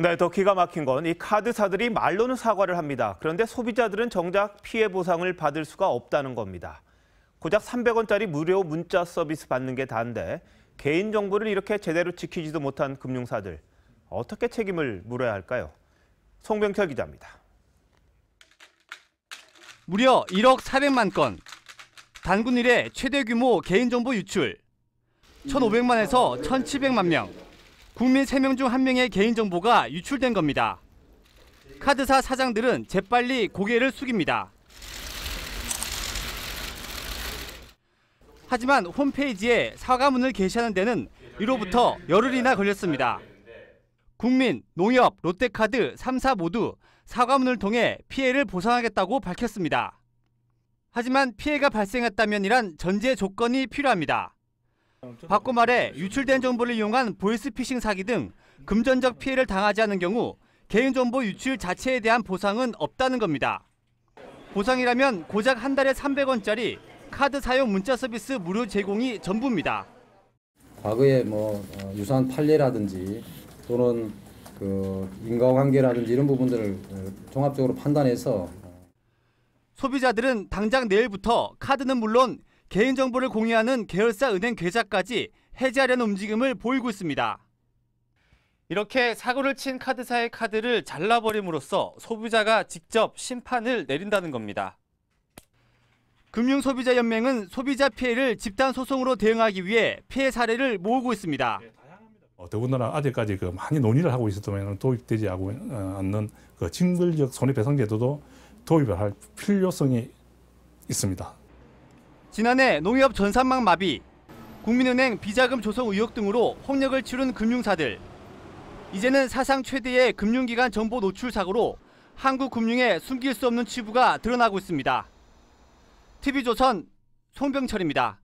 네, 더 기가 막힌 건 이 카드사들이 말로는 사과를 합니다. 그런데 소비자들은 정작 피해 보상을 받을 수가 없다는 겁니다. 고작 300원짜리 무료 문자 서비스 받는 게 다인데 개인 정보를 이렇게 제대로 지키지도 못한 금융사들 어떻게 책임을 물어야 할까요? 송병철 기자입니다. 무려 1억 400만 건. 단군 일의 최대 규모 개인정보 유출. 1,500만에서 1,700만 명. 국민 3명 중 1명의 개인정보가 유출된 겁니다. 카드사 사장들은 재빨리 고개를 숙입니다. 하지만 홈페이지에 사과문을 게시하는 데는 이로부터 열흘이나 걸렸습니다. 국민, 농협, 롯데카드 3사 모두 사과문을 통해 피해를 보상하겠다고 밝혔습니다. 하지만 피해가 발생했다면이란 전제 조건이 필요합니다. 바꿔 말해 유출된 정보를 이용한 보이스피싱 사기 등 금전적 피해를 당하지 않은 경우 개인정보 유출 자체에 대한 보상은 없다는 겁니다. 보상이라면 고작 한 달에 300원짜리 카드 사용 문자 서비스 무료 제공이 전부입니다. 과거에 뭐 어, 유사한 판례라든지 또는 그 인과관계라든지 이런 부분들을 어, 종합적으로 판단해서 소비자들은 당장 내일부터 카드는 물론 개인정보를 공유하는 계열사 은행 계좌까지 해지하려는 움직임을 보이고 있습니다. 이렇게 사고를 친 카드사의 카드를 잘라버림으로써 소비자가 직접 심판을 내린다는 겁니다. 금융소비자연맹은 소비자 피해를 집단 소송으로 대응하기 위해 피해 사례를 모으고 있습니다. 어, 더군다나 아직까지 그 많이 논의를 하고 있었다면 도입되지 어, 않는 그 징벌적 손해배상 제도도 도입을 할 필요성이 있습니다. 지난해 농협 전산망 마비, 국민은행 비자금 조성 의혹 등으로 홍역을 치른 금융사들. 이제는 사상 최대의 금융기관 정보 노출 사고로 한국 금융의 숨길 수 없는 치부가 드러나고 있습니다. TV조선 송병철입니다.